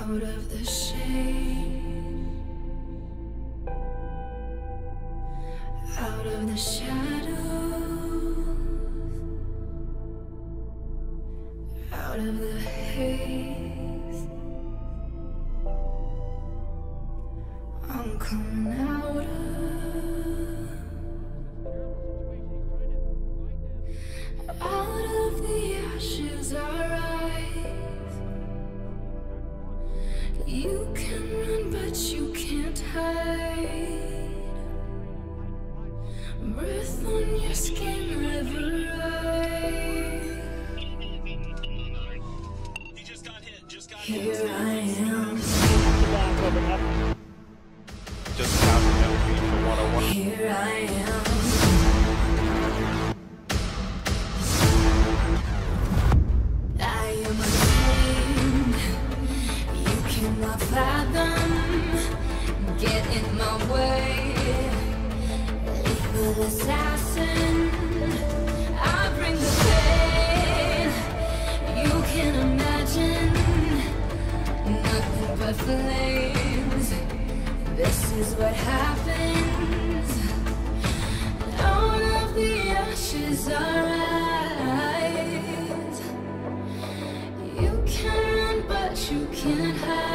out of the shade, out of the shadows, out of the haze. I'm coming out You can run, but you can't hide. Breath on your skin, river rise. Here I am, cannot fathom. Get in my way, evil assassin. I bring the pain you can imagine. Nothing but flames. This is what happens. Out of the ashes, I rise. You can run, but you can't hide.